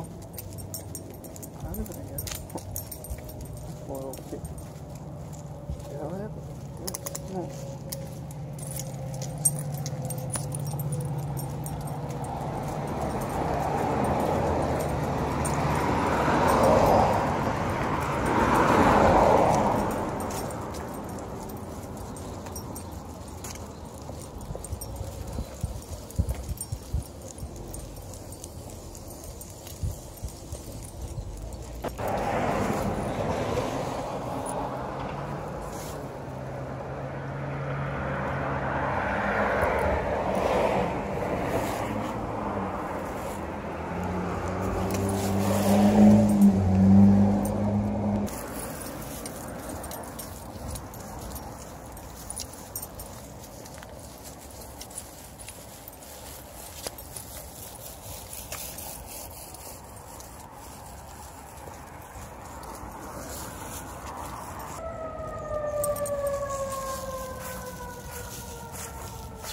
あ、なんかね、こう、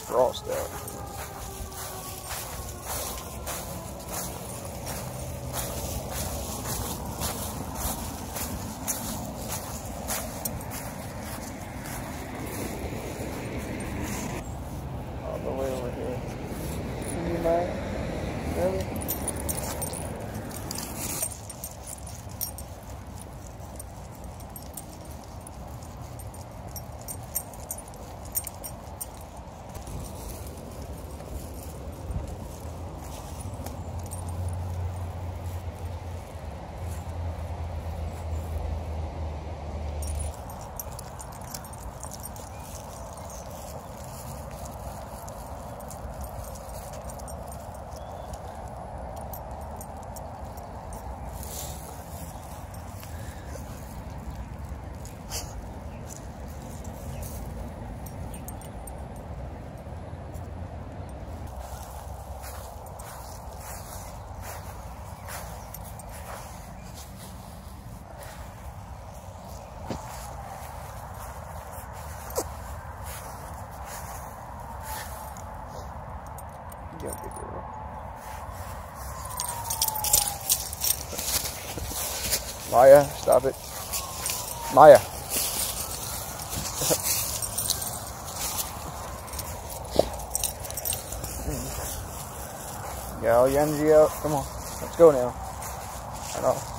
frost out. All the way over here. Really? You got girl. Maya, stop it. Maya. Your energy out. Come on. Let's go now. I know.